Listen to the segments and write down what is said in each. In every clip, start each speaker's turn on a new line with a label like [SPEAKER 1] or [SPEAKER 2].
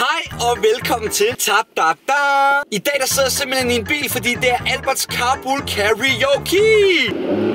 [SPEAKER 1] Hej og velkommen til ta da da I dag der sidder jeg simpelthen i en bil, fordi det er Alberts Carpool Karaoke.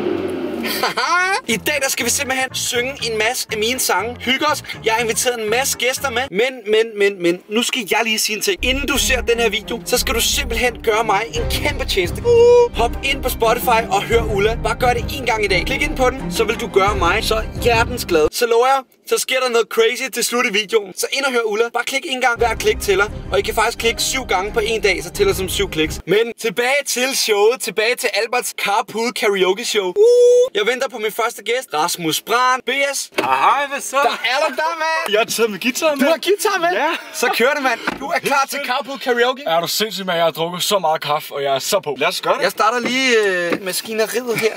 [SPEAKER 1] I dag der skal vi simpelthen synge en masse af mine sange Hygge os Jeg har inviteret en masse gæster med Men, men, men, men Nu skal jeg lige sige en ting Inden du ser den her video Så skal du simpelthen gøre mig en kæmpe tjeneste uh, Hop ind på Spotify og hør Ulla Bare gør det en gang i dag Klik ind på den Så vil du gøre mig så hjertens glad Så lover jeg så sker der noget crazy til slut i videoen. Så ind og hør Ulla. Bare klik en gang hver klik tæller. Og I kan faktisk klikke syv gange på en dag, så tæller som syv kliks. Men tilbage til showet. Tilbage til Alberts Carpool Karaoke Show. Uh! Jeg venter på min første gæst, Rasmus Brand. BS.
[SPEAKER 2] Hej, hvad så?
[SPEAKER 1] Der er du der, mand.
[SPEAKER 2] Jeg har taget min guitar med.
[SPEAKER 1] Du har guitar med?
[SPEAKER 2] Ja.
[SPEAKER 1] Så kører det, mand. Du er klar til Carpool Karaoke.
[SPEAKER 2] Er du sindssyg, med, Jeg har drukket så meget kaffe, og jeg er så på. Lad os gøre det.
[SPEAKER 1] Jeg starter lige øh, maskineriet her.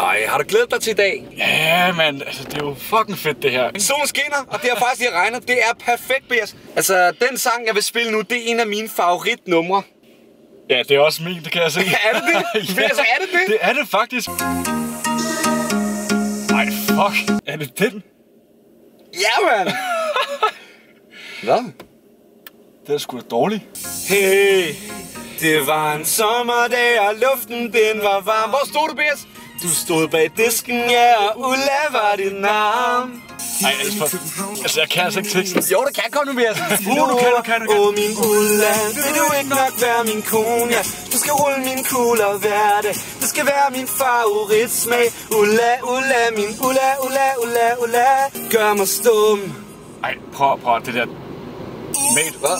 [SPEAKER 1] Ej, har du glædet dig til i dag?
[SPEAKER 2] Ja, men altså, det er jo fucking fedt, det her.
[SPEAKER 1] Solen skinner, og det har faktisk lige regnet. Det er perfekt, BS. Altså, den sang, jeg vil spille nu, det er en af mine favoritnumre.
[SPEAKER 2] Ja, det er også min, det kan jeg se.
[SPEAKER 1] Er det det?
[SPEAKER 2] ja,
[SPEAKER 1] Altså, er det det?
[SPEAKER 2] Det er det faktisk. Fuck. Er det den?
[SPEAKER 1] Ja, mand. Hvad?
[SPEAKER 2] Det er sgu da dårligt.
[SPEAKER 1] Hey, det var en sommerdag, og luften den var varm. Hvor stod du, BS? Du stod bag disken, ja, og Ulla var dit navn.
[SPEAKER 2] Ej, altså, for, altså jeg kan altså ikke teksten.
[SPEAKER 1] Jo, det kan komme nu, BS.
[SPEAKER 2] Uh, du kan, du kan, du kan.
[SPEAKER 1] Åh, min Ulla, vil du ikke nok være min kone, ja? Du skal rulle min kugler hver dag. Du skal være min favoritsmag. Ulla, Ulla, min Ulla, Ulla, Ulla, Ulla. Gør mig stum.
[SPEAKER 2] Ej, prøv, prøv det der. Mate,
[SPEAKER 1] Hvad?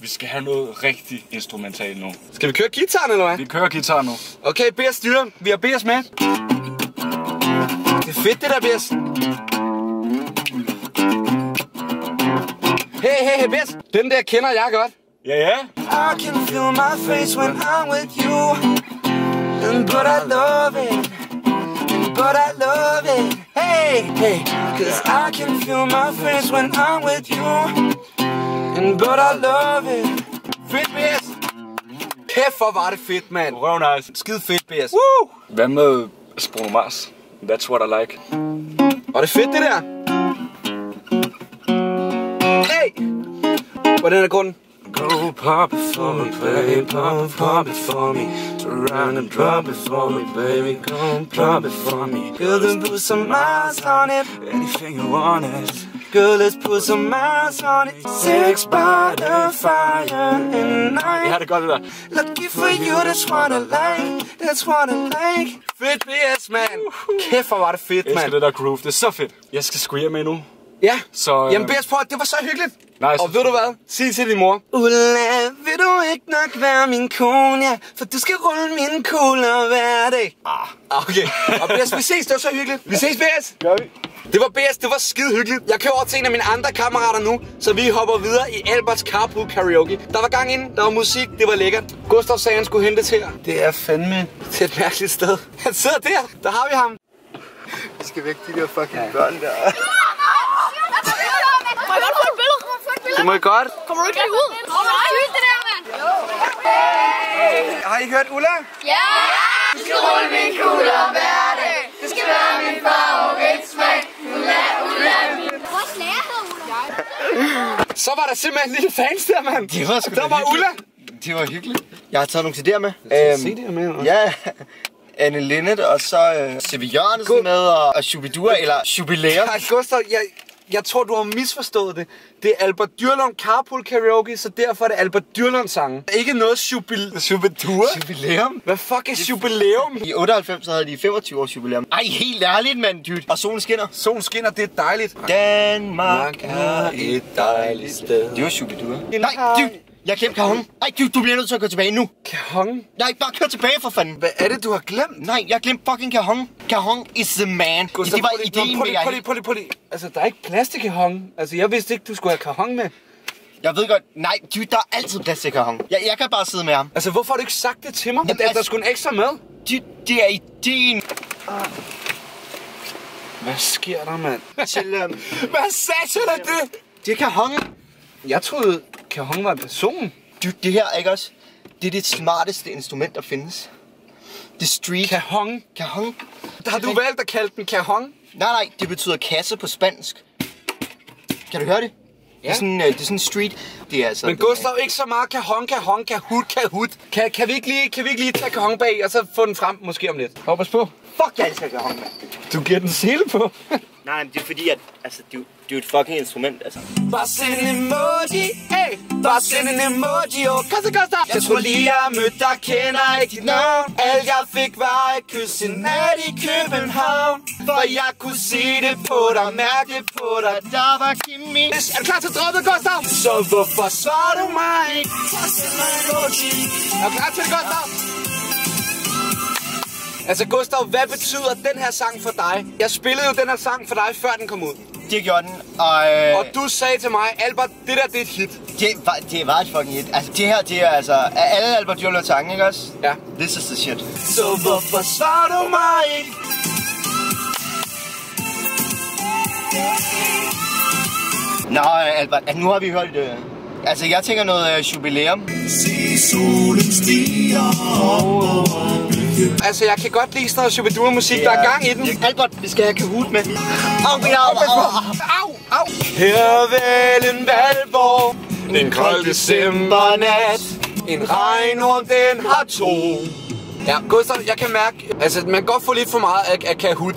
[SPEAKER 2] vi skal have noget rigtig instrumentalt nu.
[SPEAKER 1] Skal vi køre gitaren, eller hvad?
[SPEAKER 2] Vi kører guitar nu.
[SPEAKER 1] Okay, BS styrer. Vi har BS med. Det er fedt, det der, BS. Hey, hey, hey, BS. Den der kender jeg godt.
[SPEAKER 2] Ja, ja.
[SPEAKER 1] I can feel my face when I'm with you. But I love it. But I love it. Hey, hey. Cause I can feel my face when I'm with you. And but I love it. Fedt, BS. Kæft, hvor var det fedt, mand.
[SPEAKER 2] Røv nice.
[SPEAKER 1] Skide fedt, BS.
[SPEAKER 2] Woo! Hvad med Bruno Mars? That's what I like.
[SPEAKER 1] Var det fedt, det der? Hvordan er grunden?
[SPEAKER 3] Go pop it for me, baby, pop, pop it for me. Around and drop it for me, baby, come pop it for me. Girl, then put some miles on it, anything you want it. Girl, let's put some miles on it. Six by the fire and night.
[SPEAKER 2] Ja, det er godt det der.
[SPEAKER 3] Lucky for you, that's what I like, that's what I like.
[SPEAKER 1] Fedt, BS, mand. Kæft, hvor var det fedt,
[SPEAKER 2] Jeg elsker
[SPEAKER 1] mand.
[SPEAKER 2] det der groove. Det er så fedt. Jeg skal sgu hjem med nu.
[SPEAKER 1] Ja.
[SPEAKER 2] Så, øh,
[SPEAKER 1] Jamen, BS, prøv, at- det var så hyggeligt.
[SPEAKER 2] Nice.
[SPEAKER 1] Og ved du hvad? Sig til din mor.
[SPEAKER 3] Ulla, vil du ikke nok være min kone, ja? For du skal rulle mine kugler hver dag.
[SPEAKER 1] Ah, okay. Og BS, vi ses. Det var så hyggeligt. Vi ses, BS.
[SPEAKER 2] Gør vi?
[SPEAKER 1] Det var BS, det var skide hyggeligt. Jeg kører over til en af mine andre kammerater nu, så vi hopper videre i Alberts Carpool Karaoke. Der var gang inden, der var musik, det var lækkert. Gustav sagde, han skulle hentes her.
[SPEAKER 3] Det er fandme...
[SPEAKER 1] Til et mærkeligt sted. Han sidder der. Der har vi ham.
[SPEAKER 3] Vi skal væk de der fucking børn der.
[SPEAKER 4] Må jeg godt få et billede? Få et billede?
[SPEAKER 1] Det må I godt.
[SPEAKER 4] Kommer du ikke lige ud? Alright. Sygt det der, mand.
[SPEAKER 1] Har I hørt Ulla?
[SPEAKER 4] Ja! Du skal rulle min kugler hver dag. Det skal være min favoritsmag. Ulla, ulla, min... Vores lærer hedder Ulla.
[SPEAKER 1] Så var der simpelthen en lille fans der, mand.
[SPEAKER 3] Det var sgu da
[SPEAKER 1] Der var Ulla.
[SPEAKER 3] Det var hyggeligt. Jeg har taget nogle CD'er med.
[SPEAKER 1] Se det her med. hva'?
[SPEAKER 3] Ja, Anne Linnet, og så øh, C.V. Jørgensen med, og, og Shubidua, eller Jubilæum.
[SPEAKER 1] Ej, Gustav, jeg, jeg tror, du har misforstået det. Det er Albert Dyrlund Carpool Karaoke, så derfor er det Albert Dyrlund sange. Ikke noget jubil... Shubidua?
[SPEAKER 3] Jubilæum.
[SPEAKER 1] Hvad fuck er jubilæum?
[SPEAKER 3] I 98 så havde de 25 års jubilæum. Ej, helt ærligt, mand, dude. Og solen skinner.
[SPEAKER 1] Solen skinner, det er dejligt.
[SPEAKER 3] Danmark
[SPEAKER 1] er et dejligt sted.
[SPEAKER 3] Det var Shubidua. Nej, dude. Jeg glemte Kahong. Nej, dude, du bliver nødt til at gå tilbage nu.
[SPEAKER 1] Kahong?
[SPEAKER 3] Nej, bare kør tilbage for fanden.
[SPEAKER 1] Hvad er det, du har glemt?
[SPEAKER 3] Nej, jeg glemte fucking Kahong. Kahong is the man.
[SPEAKER 1] Gustav,
[SPEAKER 3] det var ideen med jeg.
[SPEAKER 1] Prøv lige, prøv lige, prøv lige. Altså, der er ikke plads til kahong. Altså, jeg vidste ikke, du skulle have kahong med.
[SPEAKER 3] Jeg ved godt, nej, dude, der er altid plads til Kahong. Jeg, jeg kan bare sidde med ham.
[SPEAKER 1] Altså, hvorfor har du ikke sagt det til mig?
[SPEAKER 3] Jamen,
[SPEAKER 1] at, at der
[SPEAKER 3] altså-
[SPEAKER 1] skulle en ekstra med?
[SPEAKER 3] Dude, det er ideen
[SPEAKER 1] Hvad sker der, mand?
[SPEAKER 3] Um,
[SPEAKER 1] Hvad sagde er det?
[SPEAKER 3] det er Kahong.
[SPEAKER 1] Jeg troede, kahong var en person.
[SPEAKER 3] Dude, det her, ikke også? Det er det smarteste instrument, der findes. The street.
[SPEAKER 1] Kahong.
[SPEAKER 3] Kahong.
[SPEAKER 1] Har du valgt at kalde den kahong?
[SPEAKER 3] Nej, nej, det betyder kasse på spansk. Kan du høre det? Det er sådan, øh, det er sådan street. Det er altså...
[SPEAKER 1] Men Gustav, ikke så meget kahong, kahong, kahut, kahut. Kan, kan, vi ikke lige, kan vi ikke lige tage kahong bag, og så få den frem måske om lidt? Hop os på.
[SPEAKER 3] Fuck, jeg elsker kahong, mand.
[SPEAKER 1] Du giver den sele på.
[SPEAKER 3] Nej, men det er fordi, at altså, det, det er jo et fucking instrument, altså.
[SPEAKER 1] Bare send en emoji, hey. Bare send en emoji, oh Kosta, Kosta Jeg tror lige, jeg mødte dig, kender ikke dit navn. Alt jeg fik var et kys en nat i København. For jeg kunne se det på dig, mærke det på dig. Der var kemi Er du klar til droppet, Gustav? Så hvorfor svarer du mig? Ikke? Bare send mig en emoji. Er du klar til det, Gustav? Altså Gustav, hvad betyder den her sang for dig? Jeg spillede jo den her sang for dig, før den kom ud.
[SPEAKER 3] Det gjorde den, og... Øh,
[SPEAKER 1] Og du sagde til mig, Albert, det der det er et hit.
[SPEAKER 3] det, var, det var et fucking hit. Altså, det her, det er altså... Af alle Albert Jolert sange, ikke også?
[SPEAKER 1] Ja.
[SPEAKER 3] This is the shit.
[SPEAKER 1] Så hvorfor svarer du mig ikke?
[SPEAKER 3] Nå, Albert, nu har vi hørt det. Altså, jeg tænker noget uh, jubilæum.
[SPEAKER 1] Altså, jeg kan godt lide sådan noget Shubidua-musik, der er gang i den.
[SPEAKER 3] Albert, vi skal have Kahoot med. Au, min au, au, au.
[SPEAKER 1] Au, au. Her vel en valborg, en kold decembernat, en regnorm, den har to. Ja, Gustav, jeg kan mærke, altså, man kan godt få lidt for meget af, af Kahoot.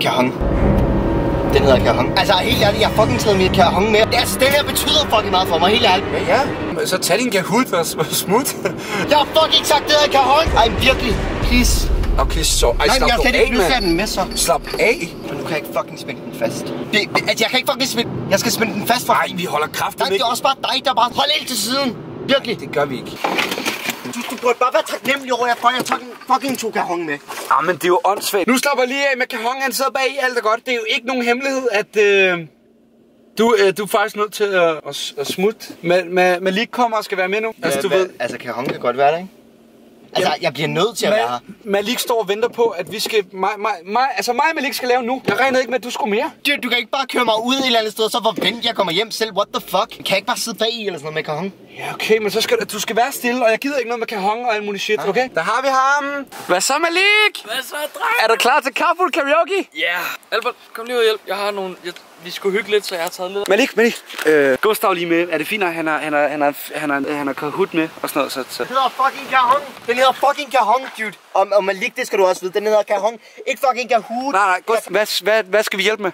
[SPEAKER 3] Kahong. Den hedder Kahong. Altså, helt ærligt, jeg har fucking taget mit Kahong med. Det, altså, den her betyder fucking meget for mig, helt ærligt.
[SPEAKER 1] Ja, ja. Så tag din Kahoot og sm- smut.
[SPEAKER 3] Jeg har fucking ikke sagt, det hedder Kahong. Ej, virkelig. Please.
[SPEAKER 1] Okay, så. Ej,
[SPEAKER 3] Nej,
[SPEAKER 1] slap
[SPEAKER 3] jeg
[SPEAKER 1] af,
[SPEAKER 3] ikke
[SPEAKER 1] mand.
[SPEAKER 3] den med, så.
[SPEAKER 1] Slap af.
[SPEAKER 3] Men nu kan jeg ikke fucking spænde den fast. Det, det, altså, jeg kan ikke fucking spænde... Jeg skal spænde den fast for...
[SPEAKER 1] Nej, vi holder kraften
[SPEAKER 3] Nej, det er også bare dig, der bare... Hold helt til siden. Virkelig.
[SPEAKER 1] Det gør vi ikke.
[SPEAKER 3] Du, du burde bare være taknemmelig over, at jeg fucking, fucking, fucking tog Kahong med.
[SPEAKER 1] Ah, men det er jo åndssvagt. Nu slapper jeg lige af med Kahong, han sidder bag i alt er godt. Det er jo ikke nogen hemmelighed, at øh, du, øh, du er faktisk nødt til at, at, at smutte. Men Ma, Malik kommer og skal være med nu. Altså, du ved,
[SPEAKER 3] Altså, Kahong kan godt være der, ikke? Altså, jeg bliver nødt til at være her.
[SPEAKER 1] Ma, Malik står og venter på, at vi skal... Mig, mig, mig, altså mig og Malik skal lave nu. Jeg regnede ikke med, at du skulle mere.
[SPEAKER 3] Du, du kan ikke bare køre mig ud et eller andet sted, og så forvente, at jeg kommer hjem selv. What the fuck? Kan jeg ikke bare sidde bag i eller sådan noget med Kahong?
[SPEAKER 1] Ja, okay, men så skal du, skal være stille, og jeg gider ikke noget med Kahong og alt muligt shit, okay? Der har vi ham. Hvad så, Malik?
[SPEAKER 5] Hvad så, dreng?
[SPEAKER 1] Er du klar til carpool karaoke?
[SPEAKER 5] Ja. Yeah. Albert, kom lige ud og hjælp. Jeg har nogle... Jeg, vi skulle hygge lidt, så jeg har taget lidt...
[SPEAKER 1] Malik, Malik. Øh, Gustav lige med. Er det fint, at han har, han har, han har, han har, han har Kahoot med og sådan noget? Så, så.
[SPEAKER 3] Den hedder fucking Kahong. Den hedder fucking Kahong, dude. Og, og Malik, det skal du også vide. Den hedder Kahong. Ikke fucking Kahoot.
[SPEAKER 1] Nej, nej, Gustav, hvad, hvad, hvad skal vi hjælpe med?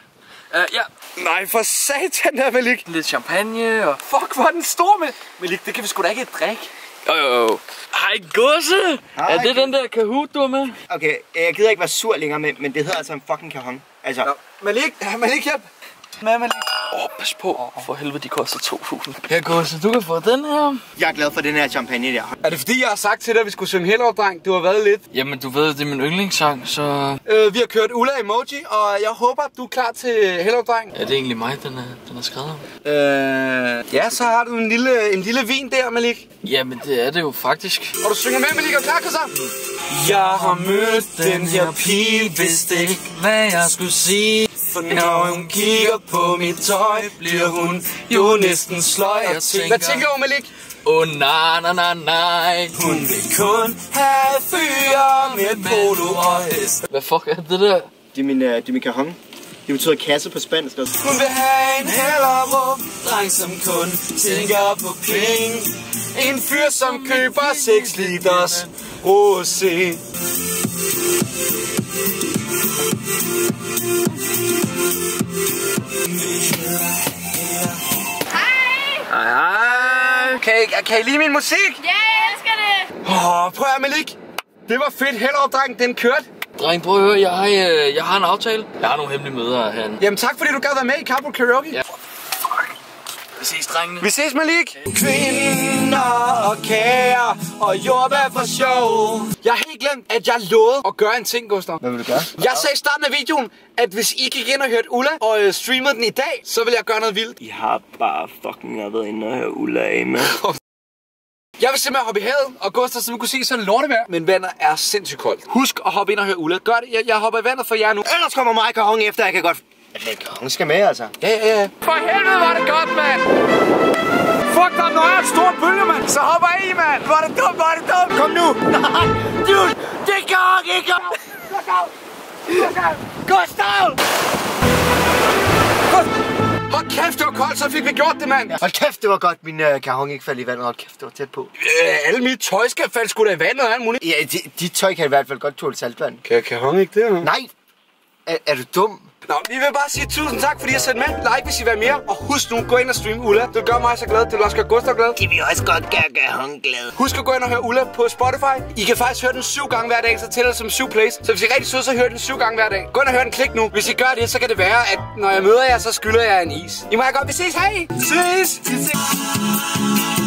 [SPEAKER 5] Uh, ja,
[SPEAKER 1] Nej, for satan der, Malik.
[SPEAKER 5] lidt champagne og...
[SPEAKER 1] Fuck, hvor er den stor med. Malik, det kan vi sgu da ikke drikke.
[SPEAKER 5] Jo, jo, jo. Hej, gosse!
[SPEAKER 3] Hej.
[SPEAKER 5] Er det den der Kahoot, du er med?
[SPEAKER 3] Okay, jeg gider ikke være sur længere, men, men det hedder altså en fucking Kahong. Altså,
[SPEAKER 1] Nå, Malik, Malik, hjælp. Med, Malik.
[SPEAKER 5] Åh, oh, pas på. For helvede, de koster 2.000. Ja, gosse, du kan få den her.
[SPEAKER 3] jeg er glad for den her champagne der.
[SPEAKER 1] Er det fordi, jeg har sagt til dig, at vi skulle synge Hellerup, dreng? Du har været lidt.
[SPEAKER 5] Jamen, du ved, det er min yndlingssang, så...
[SPEAKER 1] Øh, vi har kørt Ulla Emoji, og jeg håber, du er klar til Hellerup, dreng.
[SPEAKER 5] Er det egentlig mig, den er, den er skrevet om?
[SPEAKER 1] Øh, ja, så har du en lille, en lille vin der, Malik.
[SPEAKER 5] Jamen, det er det jo faktisk.
[SPEAKER 1] Og du synger med, Malik, og klar, så?
[SPEAKER 5] Jeg har mødt den her pige, vidste ikke, hvad jeg skulle sige. For når hun kigger på mit tøj, bliver hun jo næsten sløj og tænker...
[SPEAKER 1] Hvad tænker du, Malik?
[SPEAKER 5] Åh, oh, nej, nej, nej, nej. Hun vil kun have fyre med polo og hest. Hvad fuck er det der?
[SPEAKER 3] Det er min, uh, det er min Kahong. Det betyder kasse på spansk også.
[SPEAKER 5] Hun vil have en hellerup dreng, som kun tænker på penge.
[SPEAKER 1] En fyr, som køber 6 liters rosé. Hej! Hej. Kan I, kan I lide min musik?
[SPEAKER 4] Ja, jeg elsker det!
[SPEAKER 1] Åh, oh, prøv at høre, Malik. Det var fedt. Hellerup, dreng, den kørte.
[SPEAKER 5] Dreng, prøv at høre, jeg har, øh, jeg har en aftale. Jeg har nogle hemmelige møder herinde.
[SPEAKER 1] Jamen tak, fordi du gad være med i Carpool Karaoke.
[SPEAKER 5] Ja. Vi ses, drengene.
[SPEAKER 1] Vi ses, Malik. Kvinder og kager og jordbær for sjov. Jeg har helt glemt, at jeg lovede at gøre en ting, Gustav.
[SPEAKER 3] Hvad vil du gøre?
[SPEAKER 1] Jeg sagde i starten af videoen, at hvis I gik ind og hørte Ulla og øh, streamede den i dag, så vil jeg gøre noget vildt.
[SPEAKER 3] I har bare fucking været inde og høre Ulla af med.
[SPEAKER 1] Jeg vil simpelthen hoppe i havet, og Gustav, som du kunne se, så er det lortevejr. Men vandet er sindssygt koldt. Husk at hoppe ind og høre Ulla. Gør det. Jeg, jeg hopper i vandet for jer nu.
[SPEAKER 3] Ellers kommer mig Kahong efter, jeg kan godt... Men Kahong skal med, altså.
[SPEAKER 1] Ja, ja, ja. For helvede var det godt, mand! Fuck, der er et stort bølge, mand! Så hopper I, mand! Var det dumt, var det dumt!
[SPEAKER 3] Kom nu! Nej, dude! Det er Kahong, ikke Kahong!
[SPEAKER 1] Gustav! Hold kæft, det var koldt, så fik vi gjort det, mand.
[SPEAKER 3] Hold kæft, det var godt, min øh, karhong ikke faldt i vandet. Hold kæft, det var tæt på.
[SPEAKER 1] Øh, alle mit tøj skal falde sgu da i vandet og alt muligt.
[SPEAKER 3] Ja, dit de tøj kan i hvert fald godt tåle saltvand.
[SPEAKER 1] Kan, kan hong ikke det,
[SPEAKER 3] Nej, er, er du dum?
[SPEAKER 1] Nå, vi vil bare sige tusind tak, fordi I har sendt med. Like, hvis I vil have mere. Og husk nu, gå ind og stream Ulla. Det gør mig så glad. Det vil også gøre Gustav glad.
[SPEAKER 3] De vil også godt gøre karhong glad.
[SPEAKER 1] Husk at gå ind og høre Ulla på Spotify. I kan faktisk høre den syv gange hver dag, så tæller det som syv plays. Så hvis I er rigtig søde, så hør den syv gange hver dag. Gå ind og hør den klik nu. Hvis I gør det, så kan det være, at når jeg møder jer, så skylder jeg en is. I må have godt, vi ses. Hej!
[SPEAKER 5] Ses! Vi ses.